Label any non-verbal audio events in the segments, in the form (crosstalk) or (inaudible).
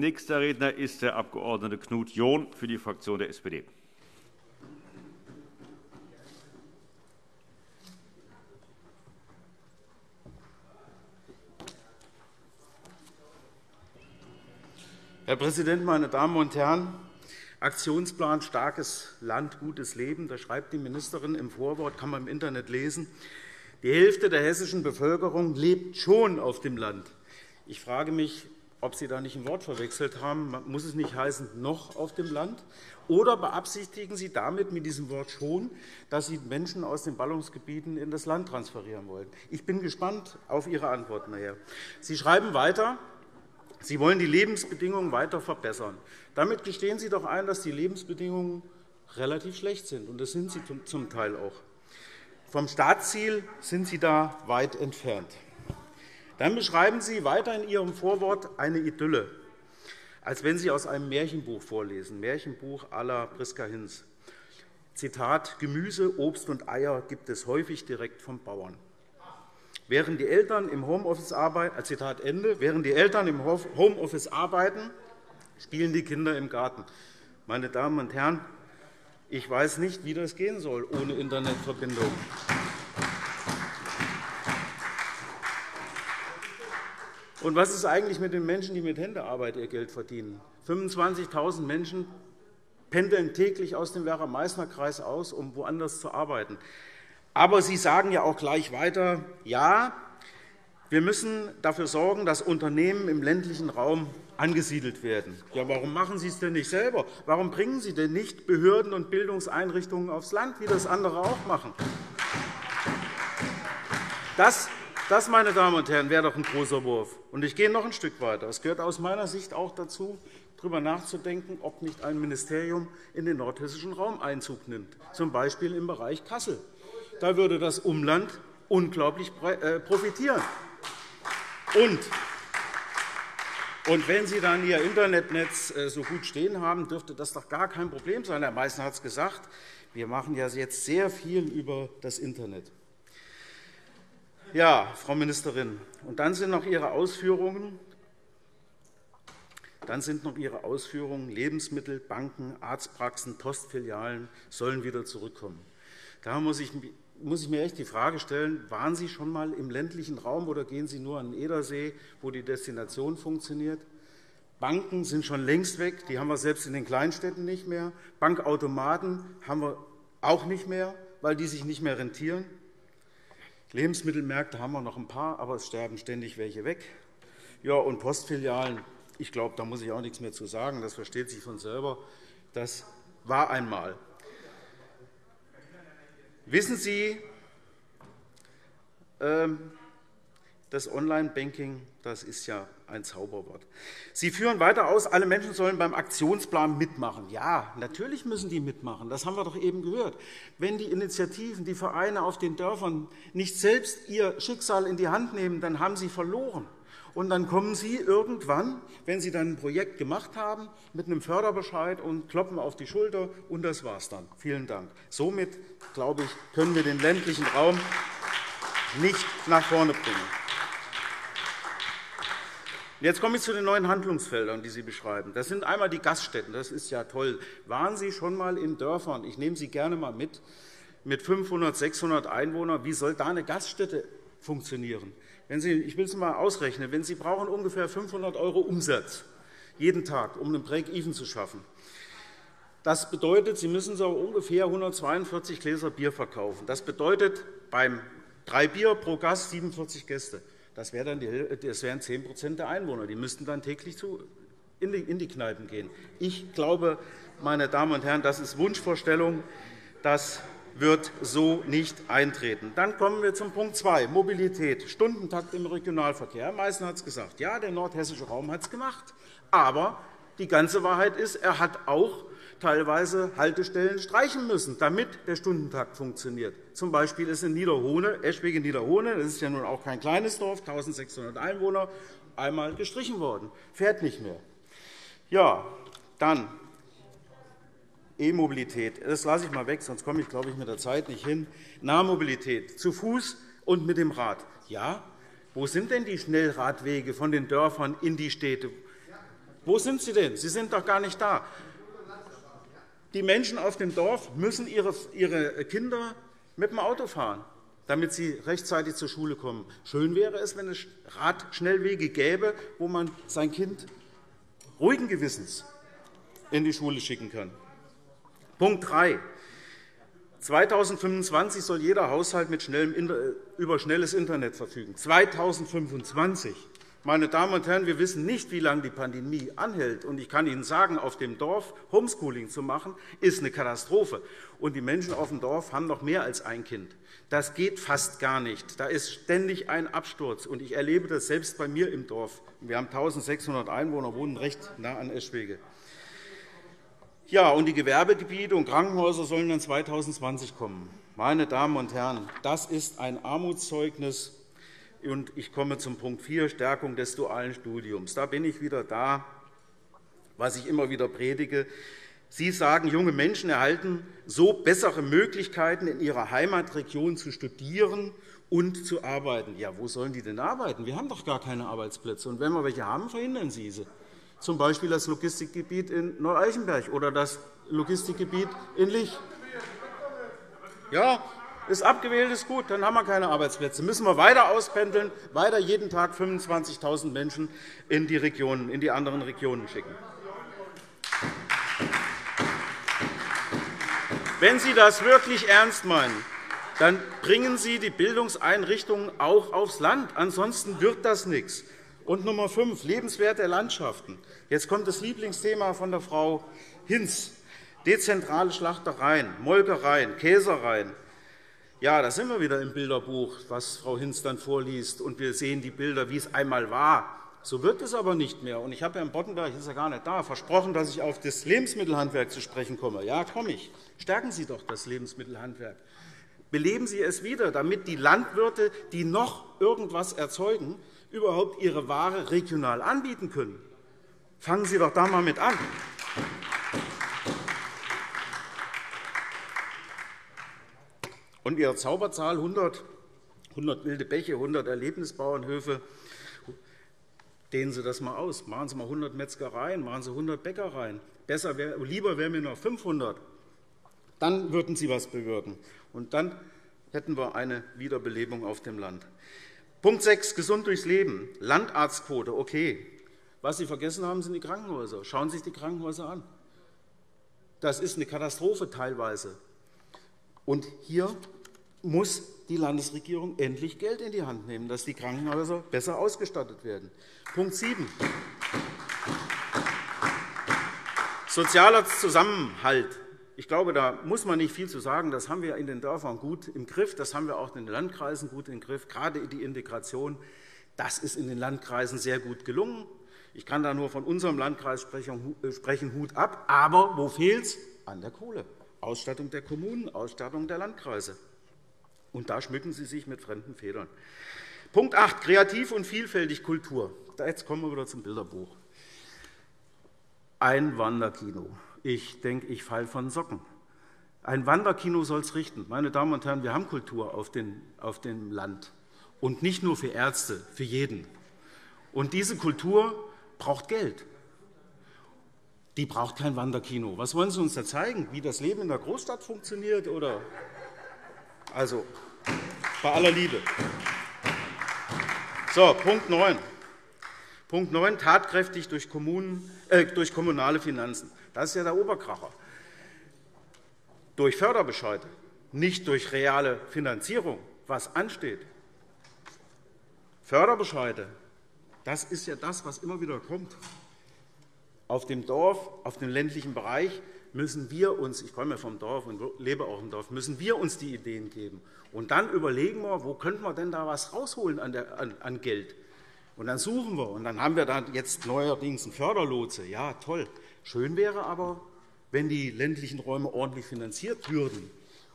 Nächster Redner ist der Abg. Knut John für die Fraktion der SPD. Herr Präsident, meine Damen und Herren! Aktionsplan Starkes Land, gutes Leben. Da schreibt die Ministerin im Vorwort, kann man im Internet lesen, die Hälfte der hessischen Bevölkerung lebt schon auf dem Land. Ich frage mich, ob Sie da nicht ein Wort verwechselt haben. Muss es nicht heißen, noch auf dem Land? Oder beabsichtigen Sie damit mit diesem Wort schon, dass Sie Menschen aus den Ballungsgebieten in das Land transferieren wollen? Ich bin gespannt auf Ihre Antworten nachher. Sie schreiben weiter, Sie wollen die Lebensbedingungen weiter verbessern. Damit gestehen Sie doch ein, dass die Lebensbedingungen relativ schlecht sind. Und das sind sie zum Teil auch. Vom Staatsziel sind Sie da weit entfernt. Dann beschreiben Sie weiter in Ihrem Vorwort eine Idylle, als wenn Sie aus einem Märchenbuch vorlesen, Märchenbuch aller Priska Hinz. Zitat, Gemüse, Obst und Eier gibt es häufig direkt vom Bauern. Während die Eltern im Homeoffice arbeiten, äh, Zitat Ende, während die Eltern im Homeoffice arbeiten, spielen die Kinder im Garten. Meine Damen und Herren, ich weiß nicht, wie das gehen soll ohne Internetverbindung. Und was ist eigentlich mit den Menschen, die mit Händearbeit ihr Geld verdienen? 25.000 Menschen pendeln täglich aus dem Werra-Meißner-Kreis aus, um woanders zu arbeiten. Aber Sie sagen ja auch gleich weiter, ja, wir müssen dafür sorgen, dass Unternehmen im ländlichen Raum angesiedelt werden. Ja, warum machen Sie es denn nicht selber? Warum bringen Sie denn nicht Behörden und Bildungseinrichtungen aufs Land, wie das andere auch machen? Das, das meine Damen und Herren, wäre doch ein großer Wurf. Und ich gehe noch ein Stück weiter. Es gehört aus meiner Sicht auch dazu, darüber nachzudenken, ob nicht ein Ministerium in den nordhessischen Raum Einzug nimmt, z. B. im Bereich Kassel. Da würde das Umland unglaublich äh, profitieren. Und und wenn Sie dann Ihr Internetnetz äh, so gut stehen haben, dürfte das doch gar kein Problem sein. Herr Meißner hat es gesagt. Wir machen ja jetzt sehr viel über das Internet. Ja, Frau Ministerin, und dann sind noch Ihre Ausführungen, dann sind noch Ihre Ausführungen, Lebensmittel, Banken, Arztpraxen, Postfilialen sollen wieder zurückkommen. Da muss ich muss ich mir echt die Frage stellen, waren Sie schon einmal im ländlichen Raum oder gehen Sie nur an den Edersee, wo die Destination funktioniert? Banken sind schon längst weg, die haben wir selbst in den Kleinstädten nicht mehr. Bankautomaten haben wir auch nicht mehr, weil die sich nicht mehr rentieren. Lebensmittelmärkte haben wir noch ein paar, aber es sterben ständig welche weg. Ja, und Postfilialen, ich glaube, da muss ich auch nichts mehr zu sagen, das versteht sich von selber. Das war einmal. Wissen Sie, ähm, das Online-Banking das ist ja ein Zauberwort. Sie führen weiter aus, alle Menschen sollen beim Aktionsplan mitmachen. Ja, natürlich müssen die mitmachen. Das haben wir doch eben gehört. Wenn die Initiativen, die Vereine auf den Dörfern nicht selbst ihr Schicksal in die Hand nehmen, dann haben sie verloren. Und dann kommen Sie irgendwann, wenn Sie dann ein Projekt gemacht haben, mit einem Förderbescheid und kloppen auf die Schulter, und das war's dann. Vielen Dank. Somit, glaube ich, können wir den ländlichen Raum nicht nach vorne bringen. Jetzt komme ich zu den neuen Handlungsfeldern, die Sie beschreiben. Das sind einmal die Gaststätten. Das ist ja toll. Waren Sie schon einmal in Dörfern? Ich nehme Sie gerne einmal mit. Mit 500, 600 Einwohnern. Wie soll da eine Gaststätte funktionieren? Wenn Sie, ich will es einmal ausrechnen. Wenn Sie brauchen ungefähr 500 € Umsatz jeden Tag, um einen Break-Even zu schaffen. Das bedeutet, Sie müssen so ungefähr 142 Gläser Bier verkaufen. Das bedeutet beim drei Bier pro Gast 47 Gäste. Das, wäre dann die, das wären 10% der Einwohner. Die müssten dann täglich zu, in, die, in die Kneipen gehen. Ich glaube, meine Damen und Herren, das ist Wunschvorstellung. Das wird so nicht eintreten. Dann kommen wir zum Punkt 2, Mobilität, Stundentakt im Regionalverkehr. Herr Meißner hat es gesagt. Ja, der nordhessische Raum hat es gemacht. Aber die ganze Wahrheit ist, er hat auch teilweise Haltestellen streichen müssen, damit der Stundentakt funktioniert. Zum Beispiel ist in Niederhohne, Eschwege-Niederhohne, das ist ja nun auch kein kleines Dorf, 1.600 Einwohner, einmal gestrichen worden, fährt nicht mehr. Ja, dann E-Mobilität. Das lasse ich mal weg, sonst komme ich, glaube ich, mit der Zeit nicht hin. Nahmobilität, zu Fuß und mit dem Rad. Ja, wo sind denn die Schnellradwege von den Dörfern in die Städte? Wo sind sie denn? Sie sind doch gar nicht da. Die Menschen auf dem Dorf müssen ihre Kinder mit dem Auto fahren, damit sie rechtzeitig zur Schule kommen. Schön wäre es, wenn es Radschnellwege gäbe, wo man sein Kind ruhigen Gewissens in die Schule schicken kann. Punkt 3. 2025 soll jeder Haushalt mit schnellem, über schnelles Internet verfügen. 2025. Meine Damen und Herren, wir wissen nicht, wie lange die Pandemie anhält. Und ich kann Ihnen sagen, auf dem Dorf Homeschooling zu machen, ist eine Katastrophe. Und die Menschen auf dem Dorf haben noch mehr als ein Kind. Das geht fast gar nicht. Da ist ständig ein Absturz. Und ich erlebe das selbst bei mir im Dorf. Wir haben 1.600 Einwohner, wohnen recht nah an Eschwege. Ja, und die Gewerbegebiete und Krankenhäuser sollen dann 2020 kommen. Meine Damen und Herren, das ist ein Armutszeugnis und ich komme zum Punkt 4, Stärkung des dualen Studiums. Da bin ich wieder da, was ich immer wieder predige. Sie sagen, junge Menschen erhalten so bessere Möglichkeiten, in ihrer Heimatregion zu studieren und zu arbeiten. Ja, wo sollen die denn arbeiten? Wir haben doch gar keine Arbeitsplätze. Und wenn wir welche haben, verhindern Sie sie. Zum Beispiel das Logistikgebiet in Neu-Eichenberg oder das Logistikgebiet in Lich. Ja, ist abgewählt, ist gut, dann haben wir keine Arbeitsplätze. Müssen wir weiter auspendeln, weiter jeden Tag 25.000 Menschen in die, Regionen, in die anderen Regionen schicken. Wenn Sie das wirklich ernst meinen, dann bringen Sie die Bildungseinrichtungen auch aufs Land. Ansonsten wird das nichts. Und Nummer 5, lebenswerte Landschaften. Jetzt kommt das Lieblingsthema von der Frau Hinz. Dezentrale Schlachtereien, Molkereien, Käsereien, ja, da sind wir wieder im Bilderbuch, was Frau Hinz dann vorliest, und wir sehen die Bilder, wie es einmal war. So wird es aber nicht mehr. Und ich habe Herrn Boddenberg, ist ja gar nicht da, versprochen, dass ich auf das Lebensmittelhandwerk zu sprechen komme. Ja, komme ich. Stärken Sie doch das Lebensmittelhandwerk. Beleben Sie es wieder, damit die Landwirte, die noch irgendwas erzeugen, überhaupt ihre Ware regional anbieten können. Fangen Sie doch da einmal mit an. Und Ihre Zauberzahl 100, 100 wilde Bäche, 100 Erlebnisbauernhöfe, dehnen Sie das einmal aus. Machen Sie mal 100 Metzgereien, machen Sie 100 Bäckereien. Besser wär, lieber wären mir noch 500. Dann würden Sie etwas bewirken. Und dann hätten wir eine Wiederbelebung auf dem Land. Punkt 6, gesund durchs Leben. Landarztquote, okay. Was Sie vergessen haben, sind die Krankenhäuser. Schauen Sie sich die Krankenhäuser an. Das ist eine Katastrophe teilweise. Und hier muss die Landesregierung endlich Geld in die Hand nehmen, dass die Krankenhäuser besser ausgestattet werden. Punkt 7. Sozialer Zusammenhalt. Ich glaube, da muss man nicht viel zu sagen. Das haben wir in den Dörfern gut im Griff. Das haben wir auch in den Landkreisen gut im Griff. Gerade die Integration, das ist in den Landkreisen sehr gut gelungen. Ich kann da nur von unserem Landkreis sprechen, Hut ab. Aber wo fehlt es? An der Kohle. Ausstattung der Kommunen, Ausstattung der Landkreise. Und da schmücken Sie sich mit fremden Federn. Punkt 8. Kreativ und vielfältig Kultur. Jetzt kommen wir wieder zum Bilderbuch. Ein Wanderkino. Ich denke, ich falle von Socken. Ein Wanderkino soll es richten. Meine Damen und Herren, wir haben Kultur auf, den, auf dem Land. Und nicht nur für Ärzte, für jeden. Und diese Kultur braucht Geld. Die braucht kein Wanderkino. Was wollen Sie uns da zeigen? Wie das Leben in der Großstadt funktioniert? Oder? Also, bei aller Liebe. So, Punkt 9. Punkt 9, tatkräftig durch, Kommunen, äh, durch kommunale Finanzen. Das ist ja der Oberkracher. Durch Förderbescheide, nicht durch reale Finanzierung, was ansteht. Förderbescheide, das ist ja das, was immer wieder kommt auf dem Dorf, auf dem ländlichen Bereich müssen wir uns, ich komme vom Dorf und lebe auch im Dorf, müssen wir uns die Ideen geben. Und dann überlegen wir, wo könnten wir denn da was rausholen an, der, an, an Geld. Und dann suchen wir. Und dann haben wir dann jetzt neuerdings einen Förderlotse. Ja, toll. Schön wäre aber, wenn die ländlichen Räume ordentlich finanziert würden.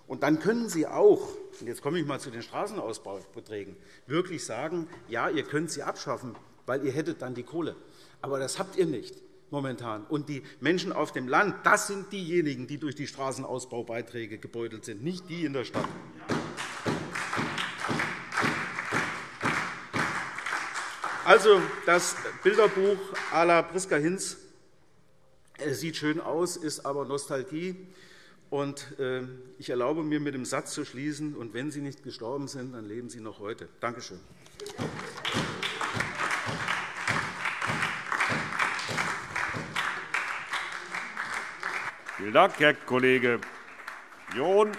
Und dann können Sie auch, und jetzt komme ich mal zu den Straßenausbaubeträgen, wirklich sagen, ja, ihr könnt sie abschaffen, weil ihr hättet dann die Kohle. Aber das habt ihr nicht momentan. Und die Menschen auf dem Land, das sind diejenigen, die durch die Straßenausbaubeiträge gebeutelt sind, nicht die in der Stadt. Also das Bilderbuch à la Priska Hinz Es sieht schön aus, ist aber Nostalgie. Und äh, ich erlaube mir, mit dem Satz zu schließen, und wenn Sie nicht gestorben sind, dann leben Sie noch heute. Danke schön. Vielen Dank, Herr Kollege John.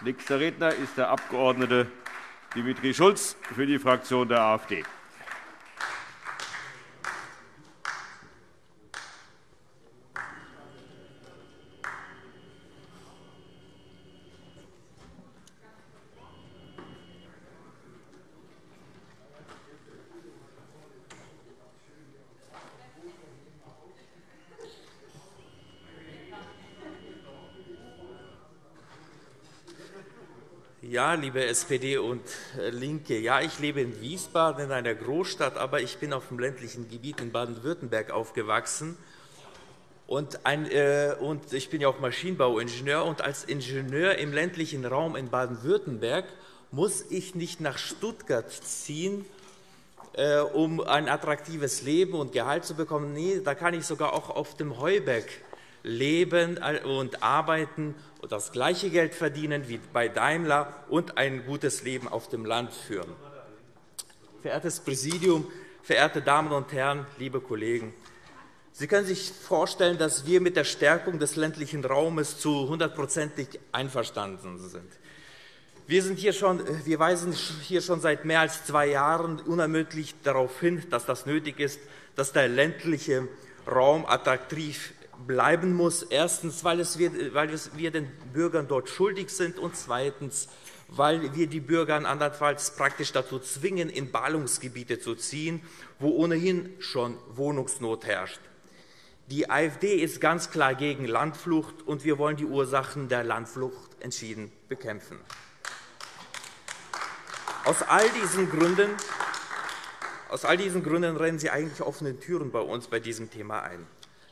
Nächster Redner ist der Abg. Dimitri Schulz für die Fraktion der AfD. Ja, liebe SPD und äh, LINKE, ja, ich lebe in Wiesbaden, in einer Großstadt, aber ich bin auf dem ländlichen Gebiet in Baden-Württemberg aufgewachsen. Und, ein, äh, und ich bin ja auch Maschinenbauingenieur. Und als Ingenieur im ländlichen Raum in Baden-Württemberg muss ich nicht nach Stuttgart ziehen, äh, um ein attraktives Leben und Gehalt zu bekommen. Nee, da kann ich sogar auch auf dem Heuberg leben und arbeiten und das gleiche Geld verdienen wie bei Daimler und ein gutes Leben auf dem Land führen. Verehrtes Präsidium, verehrte Damen und Herren, liebe Kollegen! Sie können sich vorstellen, dass wir mit der Stärkung des ländlichen Raumes zu hundertprozentig einverstanden sind. Wir, sind hier schon, wir weisen hier schon seit mehr als zwei Jahren unermüdlich darauf hin, dass das nötig ist, dass der ländliche Raum attraktiv bleiben muss. Erstens, weil, wir, den Bürgern dort schuldig sind und zweitens, weil wir die Bürger andernfalls praktisch dazu zwingen, in Ballungsgebiete zu ziehen, wo ohnehin schon Wohnungsnot herrscht. Die AfD ist ganz klar gegen Landflucht, und wir wollen die Ursachen der Landflucht entschieden bekämpfen. Aus all diesen Gründen aus all diesen Gründen rennen Sie eigentlich offene Türen bei uns bei diesem Thema ein.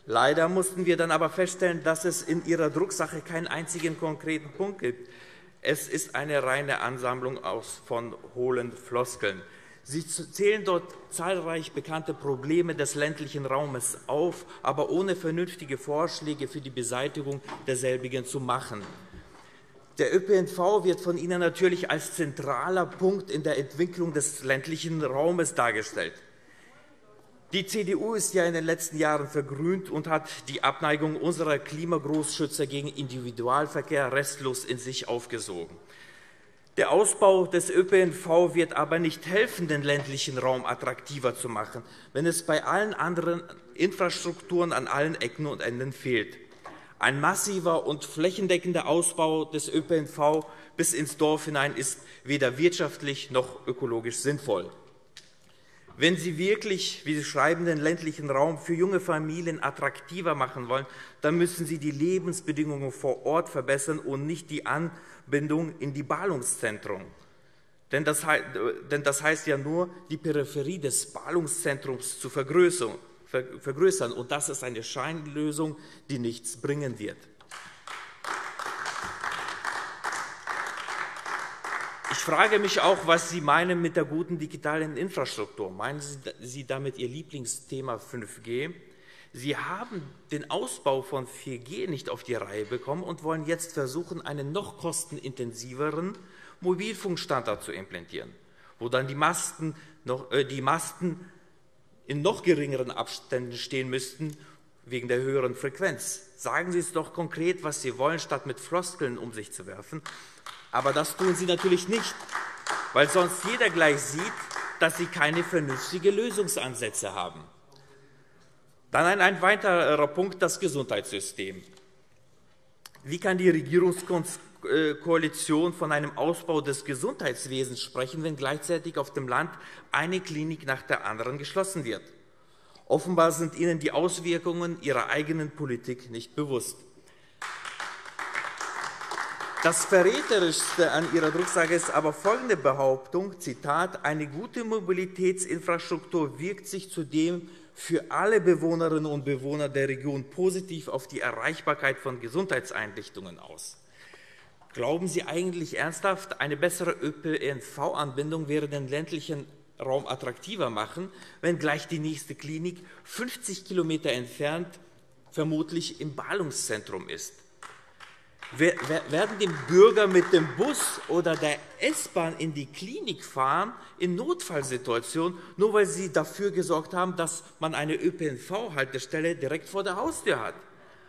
Leider mussten wir dann aber feststellen, dass es in Ihrer Drucksache keinen einzigen konkreten Punkt gibt. Es ist eine reine Ansammlung von hohlen Floskeln. Sie zählen dort zahlreich bekannte Probleme des ländlichen Raumes auf, aber ohne vernünftige Vorschläge für die Beseitigung derselbigen zu machen. Der ÖPNV wird von Ihnen natürlich als zentraler Punkt in der Entwicklung des ländlichen Raumes dargestellt. Die CDU ist ja in den letzten Jahren vergrünt und hat die Abneigung unserer Klimagroßschützer gegen Individualverkehr restlos in sich aufgesogen. Der Ausbau des ÖPNV wird aber nicht helfen, den ländlichen Raum attraktiver zu machen, wenn es bei allen anderen Infrastrukturen an allen Ecken und Enden fehlt. Ein massiver und flächendeckender Ausbau des ÖPNV bis ins Dorf hinein ist weder wirtschaftlich noch ökologisch sinnvoll. Wenn Sie wirklich, wie Sie schreiben, den ländlichen Raum für junge Familien attraktiver machen wollen, dann müssen Sie die Lebensbedingungen vor Ort verbessern und nicht die Anbindung in die Ballungszentren. Denn das, heißt ja nur, die Peripherie des Ballungszentrums zu vergrößern. Und das ist eine Scheinlösung, die nichts bringen wird. Ich frage mich auch, was Sie meinen mit der guten digitalen Infrastruktur. Meinen Sie damit Ihr Lieblingsthema 5G? Sie haben den Ausbau von 4G nicht auf die Reihe bekommen und wollen jetzt versuchen, einen noch kostenintensiveren Mobilfunkstandard zu implementieren, wo dann die Masten, noch, äh, die Masten in noch geringeren Abständen stehen müssten wegen der höheren Frequenz. Sagen Sie es doch konkret, was Sie wollen, statt mit Floskeln um sich zu werfen. Aber das tun Sie natürlich nicht, weil sonst jeder gleich sieht, dass Sie keine vernünftigen Lösungsansätze haben. Dann ein weiterer Punkt, das Gesundheitssystem. Wie kann die Regierungskoalition von einem Ausbau des Gesundheitswesens sprechen, wenn gleichzeitig auf dem Land eine Klinik nach der anderen geschlossen wird? Offenbar sind Ihnen die Auswirkungen Ihrer eigenen Politik nicht bewusst. Das Verräterischste an Ihrer Drucksage ist aber folgende Behauptung, Zitat, eine gute Mobilitätsinfrastruktur wirkt sich zudem für alle Bewohnerinnen und Bewohner der Region positiv auf die Erreichbarkeit von Gesundheitseinrichtungen aus. Glauben Sie eigentlich ernsthaft, eine bessere ÖPNV-Anbindung wäre den ländlichen Raum attraktiver machen, wenn gleich die nächste Klinik 50 km entfernt vermutlich im Ballungszentrum ist. Werden die Bürger mit dem Bus oder der S-Bahn in die Klinik fahren, in Notfallsituationen, nur weil sie dafür gesorgt haben, dass man eine ÖPNV-Haltestelle direkt vor der Haustür hat?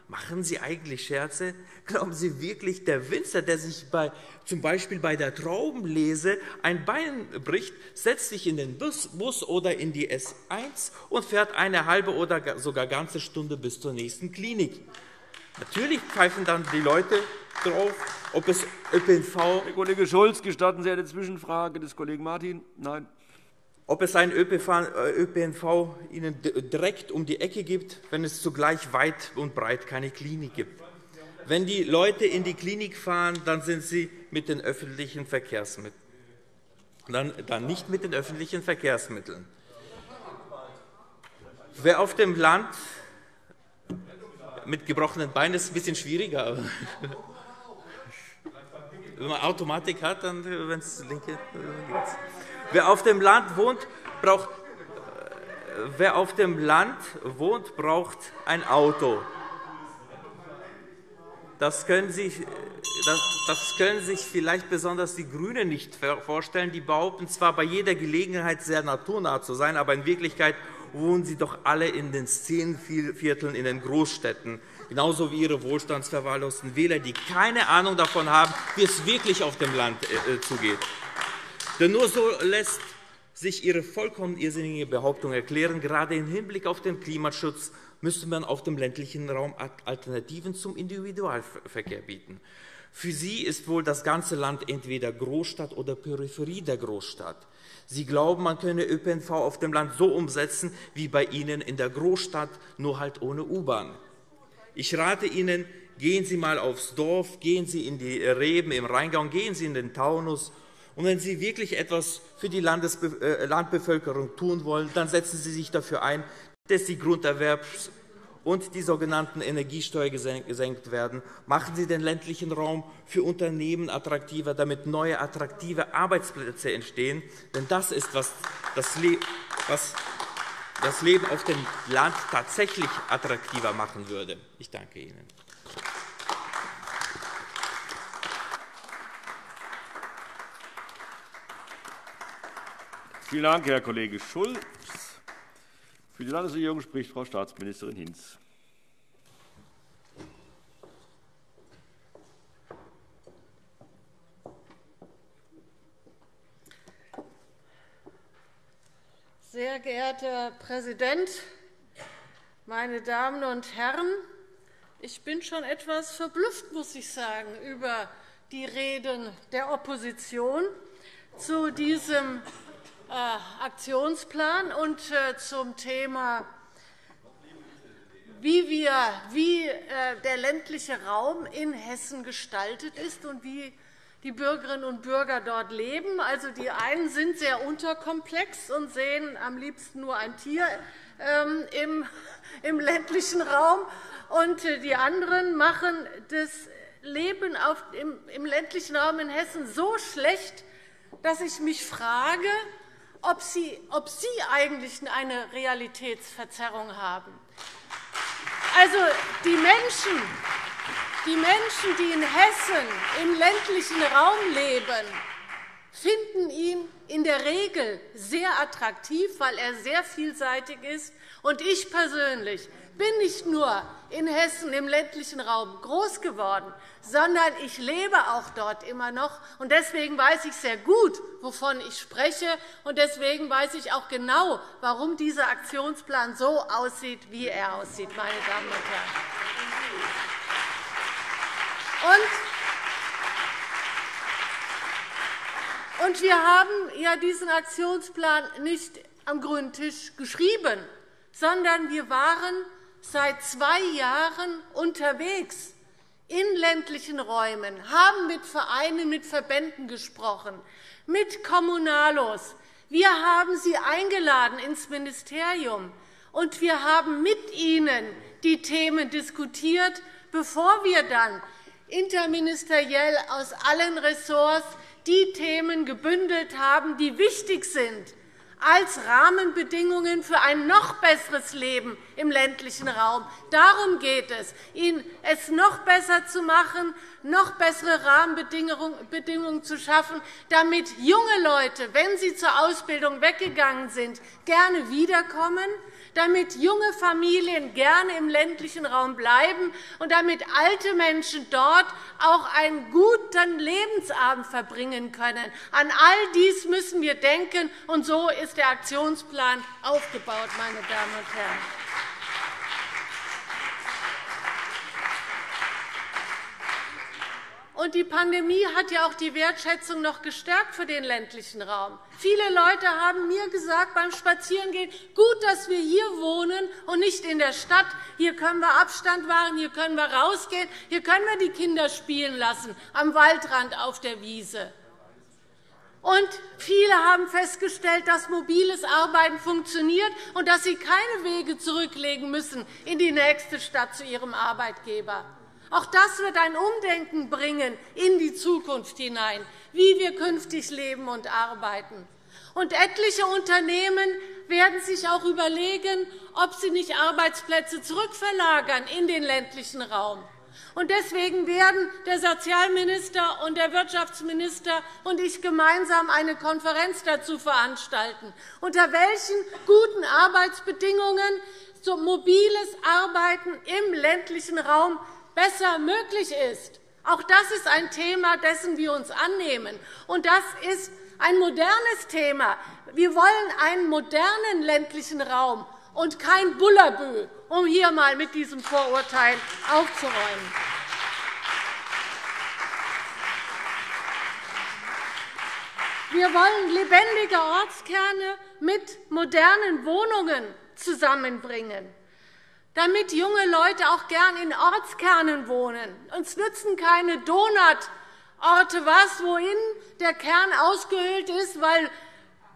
Machen Sie eigentlich Scherze? Glauben Sie wirklich, der Winzer, der sich bei, zum Beispiel bei der Traubenlese ein Bein bricht, setzt sich in den Bus, Bus oder in die S1 und fährt eine halbe oder sogar ganze Stunde bis zur nächsten Klinik? Natürlich pfeifen dann die Leute drauf, ob es ÖPNV. Herr Kollege Schulz, gestatten Sie eine Zwischenfrage des Kollegen Martin? Nein ob es einen ÖPNV äh, Ihnen direkt um die Ecke gibt, wenn es zugleich weit und breit keine Klinik gibt. Wenn die Leute in die Klinik fahren, dann sind sie mit den öffentlichen Verkehrsmitteln. Dann, dann nicht mit den öffentlichen Verkehrsmitteln. Wer auf dem Land mit gebrochenen Beinen ist ein bisschen schwieriger. (laughs) Wenn man Automatik hat, dann, wenn es linke, dann geht's. Wer auf dem Land wohnt, braucht, wer auf dem Land wohnt, braucht ein Auto. Das können, sich, das, das können sich vielleicht besonders die GRÜNEN nicht vorstellen. Die behaupten zwar bei jeder Gelegenheit sehr naturnah zu sein, aber in Wirklichkeit wohnen sie doch alle in den Szenenvierteln in den Großstädten, genauso wie ihre wohlstandsverwahrlosten Wähler, die keine Ahnung davon haben, wie es wirklich auf dem Land äh, äh, zugeht. Denn nur so lässt sich Ihre vollkommen irrsinnige Behauptung erklären. Gerade im Hinblick auf den Klimaschutz müsste man auf dem ländlichen Raum Alternativen zum Individualverkehr bieten. Für Sie ist wohl das ganze Land entweder Großstadt oder Peripherie der Großstadt. Sie glauben, man könne ÖPNV auf dem Land so umsetzen wie bei Ihnen in der Großstadt, nur halt ohne U-Bahn. Ich rate Ihnen, gehen Sie mal aufs Dorf, gehen Sie in die Reben im Rheingau, gehen Sie in den Taunus und wenn Sie wirklich etwas für die äh, Landbevölkerung tun wollen, dann setzen Sie sich dafür ein, dass die Grunderwerbs- und die sogenannten Energiesteuer gesenkt werden. Machen Sie den ländlichen Raum für Unternehmen attraktiver, damit neue attraktive Arbeitsplätze entstehen. Denn das ist, was das, Leben auf dem Land tatsächlich attraktiver machen würde. Ich danke Ihnen. Vielen Dank, Herr Kollege Schulz. Für die Landesregierung spricht Frau Staatsministerin Hinz. Sehr geehrter Herr Präsident, meine Damen und Herren! Ich bin schon etwas verblüfft, muss ich sagen, über die Reden der Opposition zu diesem Aktionsplan und äh, zum Thema, wie, wir, wie äh, der ländliche Raum in Hessen gestaltet ist und wie die Bürgerinnen und Bürger dort leben. Also, die einen sind sehr unterkomplex und sehen am liebsten nur ein Tier ähm, im, ländlichen Raum, und die anderen machen das Leben im ländlichen Raum in Hessen so schlecht, dass ich mich frage, ob Sie, ob Sie eigentlich eine Realitätsverzerrung haben. Also, die Menschen, die Menschen, die in Hessen im ländlichen Raum leben, finden ihn in der Regel sehr attraktiv, weil er sehr vielseitig ist. Und ich persönlich bin nicht nur in Hessen im ländlichen Raum groß geworden, sondern ich lebe auch dort immer noch. Und deswegen weiß ich sehr gut, wovon ich spreche. Und deswegen weiß ich auch genau, warum dieser Aktionsplan so aussieht, wie er aussieht, meine Damen und Herren. Und wir haben ja diesen Aktionsplan nicht am grünen Tisch geschrieben, sondern wir waren seit zwei Jahren unterwegs in ländlichen Räumen, haben mit Vereinen, mit Verbänden gesprochen, mit Kommunalos. Wir haben sie eingeladen ins Ministerium, und wir haben mit ihnen die Themen diskutiert, bevor wir dann interministeriell aus allen Ressorts die Themen gebündelt haben, die wichtig sind als Rahmenbedingungen für ein noch besseres Leben im ländlichen Raum. Darum geht es, Ihnen es noch besser zu machen, noch bessere Rahmenbedingungen zu schaffen, damit junge Leute, wenn sie zur Ausbildung weggegangen sind, gerne wiederkommen, damit junge Familien gerne im ländlichen Raum bleiben und damit alte Menschen dort auch einen guten Lebensabend verbringen können. An all dies müssen wir denken, und so ist der Aktionsplan aufgebaut, meine Damen und Herren. Und die Pandemie hat ja auch die Wertschätzung noch gestärkt für den ländlichen Raum. Viele Leute haben mir gesagt beim Spazierengehen, gut, dass wir hier wohnen und nicht in der Stadt. Hier können wir Abstand wahren, hier können wir rausgehen, hier können wir die Kinder spielen lassen, am Waldrand auf der Wiese. Und viele haben festgestellt, dass mobiles Arbeiten funktioniert und dass sie keine Wege zurücklegen müssen in die nächste Stadt zu ihrem Arbeitgeber. Auch das wird ein Umdenken bringen in die Zukunft hinein, wie wir künftig leben und arbeiten. Und etliche Unternehmen werden sich auch überlegen, ob sie nicht Arbeitsplätze zurückverlagern in den ländlichen Raum. Und deswegen werden der Sozialminister und der Wirtschaftsminister und ich gemeinsam eine Konferenz dazu veranstalten, unter welchen guten Arbeitsbedingungen so mobiles Arbeiten im ländlichen Raum besser möglich ist. Auch das ist ein Thema, dessen wir uns annehmen. Und das ist ein modernes Thema. Wir wollen einen modernen ländlichen Raum und kein Bullabü, um hier einmal mit diesem Vorurteil aufzuräumen. Wir wollen lebendige Ortskerne mit modernen Wohnungen zusammenbringen damit junge Leute auch gern in Ortskernen wohnen. Uns nützen keine Donutorte was, wohin der Kern ausgehöhlt ist, weil,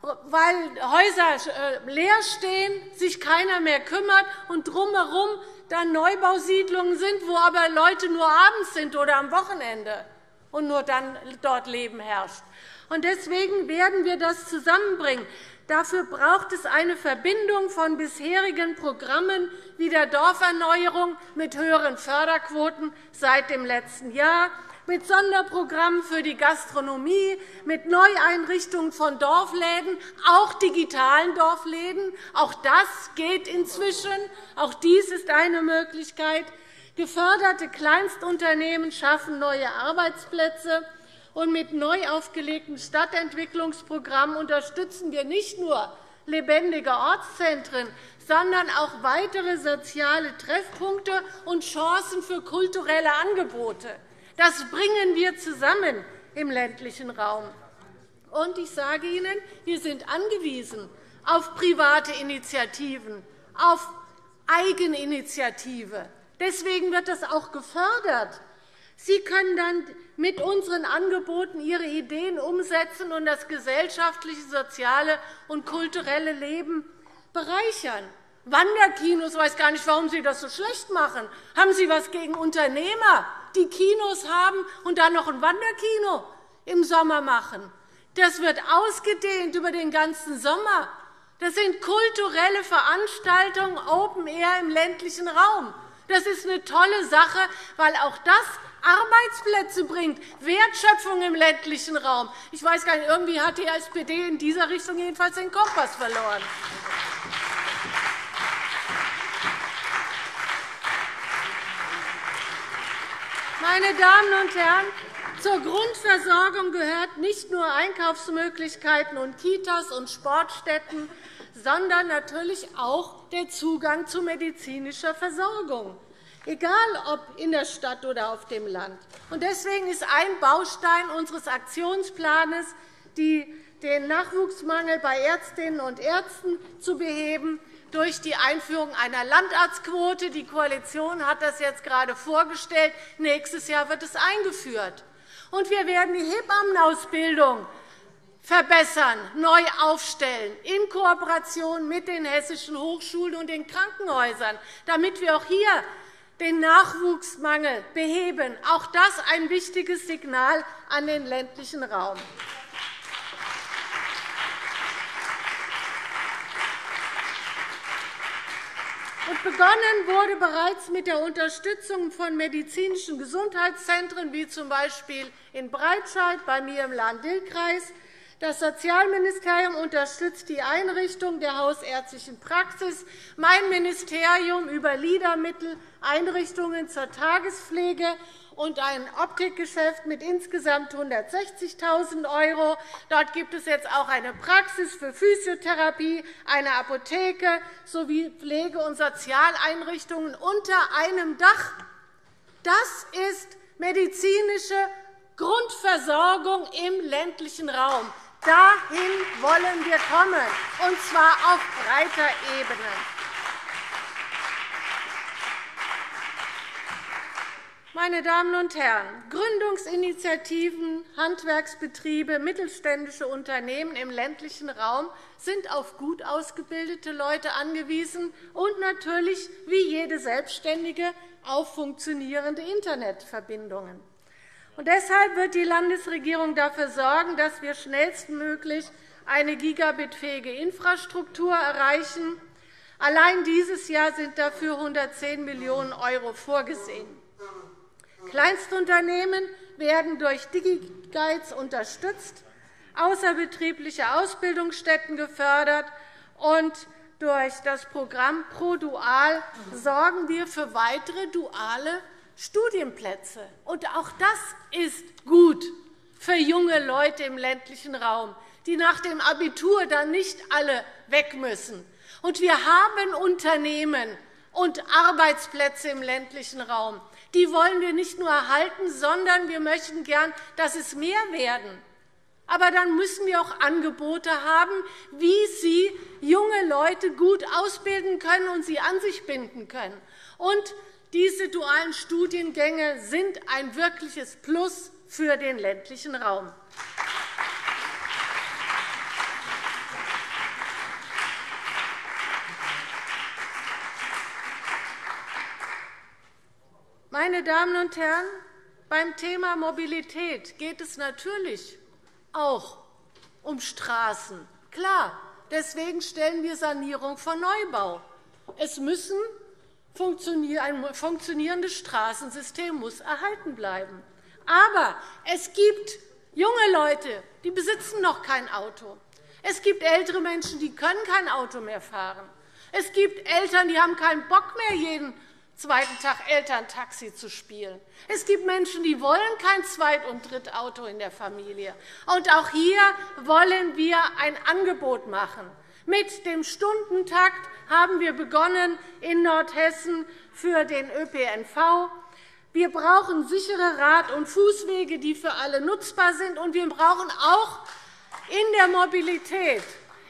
weil Häuser äh, leer stehen, sich keiner mehr kümmert und drumherum dann Neubausiedlungen sind, wo aber Leute nur abends sind oder am Wochenende und nur dann dort Leben herrscht. Deswegen werden wir das zusammenbringen. Dafür braucht es eine Verbindung von bisherigen Programmen wie der Dorferneuerung mit höheren Förderquoten seit dem letzten Jahr, mit Sonderprogrammen für die Gastronomie, mit Neueinrichtungen von Dorfläden, auch digitalen Dorfläden. Auch das geht inzwischen. Auch dies ist eine Möglichkeit. Geförderte Kleinstunternehmen schaffen neue Arbeitsplätze. Und mit neu aufgelegten Stadtentwicklungsprogrammen unterstützen wir nicht nur lebendige Ortszentren, sondern auch weitere soziale Treffpunkte und Chancen für kulturelle Angebote. Das bringen wir zusammen im ländlichen Raum. Und ich sage Ihnen, wir sind angewiesen auf private Initiativen, auf Eigeninitiative. Deswegen wird das auch gefördert. Sie können dann mit unseren Angeboten ihre Ideen umsetzen und das gesellschaftliche, soziale und kulturelle Leben bereichern. Wanderkinos, ich weiß gar nicht, warum Sie das so schlecht machen. Haben Sie etwas gegen Unternehmer, die Kinos haben und dann noch ein Wanderkino im Sommer machen? Das wird ausgedehnt über den ganzen Sommer. Das sind kulturelle Veranstaltungen Open Air im ländlichen Raum. Das ist eine tolle Sache, weil auch das Arbeitsplätze bringt, Wertschöpfung im ländlichen Raum. Ich weiß gar nicht, irgendwie hat die SPD in dieser Richtung jedenfalls den Kompass verloren. Meine Damen und Herren, zur Grundversorgung gehört nicht nur Einkaufsmöglichkeiten und Kitas und Sportstätten, sondern natürlich auch der Zugang zu medizinischer Versorgung egal ob in der Stadt oder auf dem Land. Deswegen ist ein Baustein unseres Aktionsplans, den Nachwuchsmangel bei Ärztinnen und Ärzten zu beheben, durch die Einführung einer Landarztquote. Die Koalition hat das jetzt gerade vorgestellt. Nächstes Jahr wird es eingeführt. Und wir werden die Hebammenausbildung verbessern, neu aufstellen, in Kooperation mit den hessischen Hochschulen und den Krankenhäusern, damit wir auch hier den Nachwuchsmangel beheben. Auch das ein wichtiges Signal an den ländlichen Raum. Und begonnen wurde bereits mit der Unterstützung von medizinischen Gesundheitszentren, wie z. B. in Breitscheid bei mir im Lahn-Dill-Kreis, das Sozialministerium unterstützt die Einrichtung der hausärztlichen Praxis, mein Ministerium über LIDA-Mittel Einrichtungen zur Tagespflege und ein Optikgeschäft mit insgesamt 160.000 €. Dort gibt es jetzt auch eine Praxis für Physiotherapie, eine Apotheke sowie Pflege- und Sozialeinrichtungen unter einem Dach. Das ist medizinische Grundversorgung im ländlichen Raum. Dahin wollen wir kommen, und zwar auf breiter Ebene. Meine Damen und Herren, Gründungsinitiativen, Handwerksbetriebe, mittelständische Unternehmen im ländlichen Raum sind auf gut ausgebildete Leute angewiesen und natürlich, wie jede Selbstständige, auf funktionierende Internetverbindungen. Und deshalb wird die Landesregierung dafür sorgen, dass wir schnellstmöglich eine gigabitfähige Infrastruktur erreichen. Allein dieses Jahr sind dafür 110 Millionen € vorgesehen. Kleinstunternehmen werden durch DigiGuides unterstützt, außerbetriebliche Ausbildungsstätten gefördert, und durch das Programm ProDual sorgen wir für weitere duale Studienplätze. Und auch das ist gut für junge Leute im ländlichen Raum, die nach dem Abitur dann nicht alle weg müssen. Und wir haben Unternehmen und Arbeitsplätze im ländlichen Raum, die wollen wir nicht nur erhalten, sondern wir möchten gern, dass es mehr werden. Aber dann müssen wir auch Angebote haben, wie Sie junge Leute gut ausbilden können und sie an sich binden können. Und diese dualen Studiengänge sind ein wirkliches Plus für den ländlichen Raum. Meine Damen und Herren, beim Thema Mobilität geht es natürlich auch um Straßen. Klar, deswegen stellen wir Sanierung vor Neubau. Es müssen ein funktionierendes Straßensystem muss erhalten bleiben. Aber es gibt junge Leute, die besitzen noch kein Auto. Es gibt ältere Menschen, die können kein Auto mehr fahren. Es gibt Eltern, die haben keinen Bock mehr, jeden zweiten Tag Elterntaxi zu spielen. Es gibt Menschen, die wollen kein Zweit- und Drittauto in der Familie. Und auch hier wollen wir ein Angebot machen. Mit dem Stundentakt haben wir begonnen in Nordhessen für den ÖPNV. Wir brauchen sichere Rad- und Fußwege, die für alle nutzbar sind. Und wir brauchen auch in der Mobilität,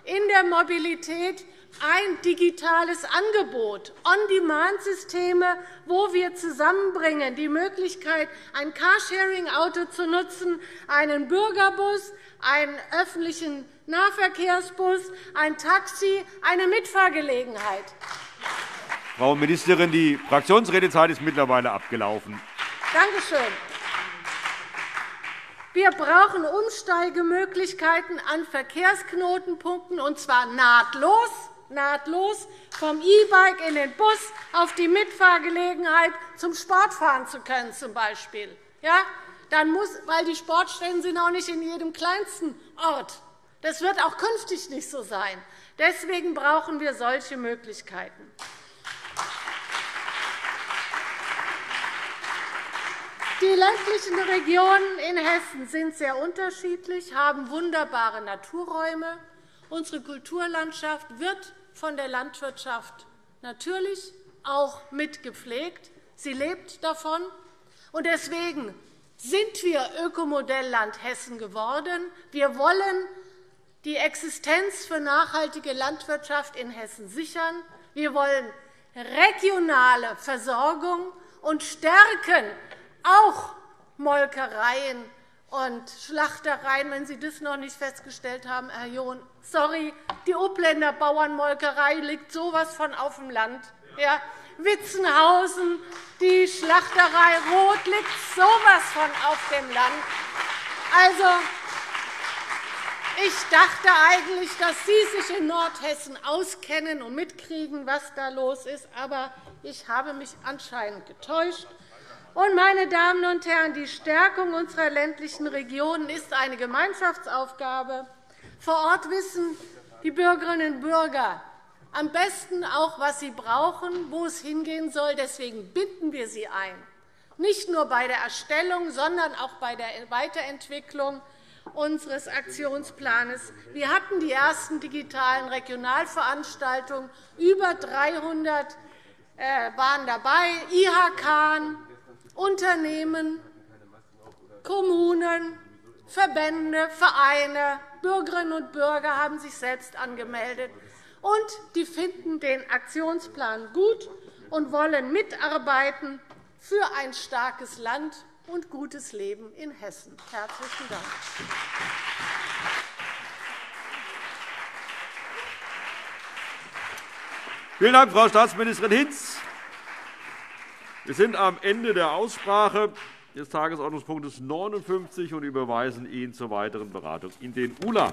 in der Mobilität ein digitales Angebot, On-Demand-Systeme, wo wir zusammenbringen die Möglichkeit, ein Carsharing-Auto zu nutzen, einen Bürgerbus, einen öffentlichen Nahverkehrsbus, ein Taxi, eine Mitfahrgelegenheit. Frau Ministerin, die Fraktionsredezeit ist mittlerweile abgelaufen. Danke schön. Wir brauchen Umsteigemöglichkeiten an Verkehrsknotenpunkten, und zwar nahtlos nahtlos vom E-Bike in den Bus auf die Mitfahrgelegenheit zum Sportfahren zu können, zum Beispiel. Ja? Dann muss, weil die Sportstellen sind auch nicht in jedem kleinsten Ort. Das wird auch künftig nicht so sein. Deswegen brauchen wir solche Möglichkeiten. Die ländlichen Regionen in Hessen sind sehr unterschiedlich, haben wunderbare Naturräume, Unsere Kulturlandschaft wird von der Landwirtschaft natürlich auch mitgepflegt. Sie lebt davon. Deswegen sind wir Ökomodellland Hessen geworden. Wir wollen die Existenz für nachhaltige Landwirtschaft in Hessen sichern. Wir wollen regionale Versorgung und stärken auch Molkereien und Schlachtereien, wenn Sie das noch nicht festgestellt haben, Herr John, sorry, die Upländer Bauernmolkerei liegt so etwas von auf dem Land. Ja, Witzenhausen, die Schlachterei Roth liegt so etwas von auf dem Land. Also, Ich dachte eigentlich, dass Sie sich in Nordhessen auskennen und mitkriegen, was da los ist. Aber ich habe mich anscheinend getäuscht. Und, meine Damen und Herren, die Stärkung unserer ländlichen Regionen ist eine Gemeinschaftsaufgabe. Vor Ort wissen die Bürgerinnen und Bürger am besten auch, was sie brauchen, wo es hingehen soll. Deswegen binden wir sie ein, nicht nur bei der Erstellung, sondern auch bei der Weiterentwicklung unseres Aktionsplans. Wir hatten die ersten digitalen Regionalveranstaltungen. Über 300 äh, waren dabei, IHK, Unternehmen, Kommunen, Verbände, Vereine, Bürgerinnen und Bürger haben sich selbst angemeldet. Und die finden den Aktionsplan gut und wollen mitarbeiten für ein starkes Land und gutes Leben in Hessen. – Herzlichen Dank. Vielen Dank, Frau Staatsministerin Hinz. Wir sind am Ende der Aussprache des Tagesordnungspunktes 59 und überweisen ihn zur weiteren Beratung in den ULA.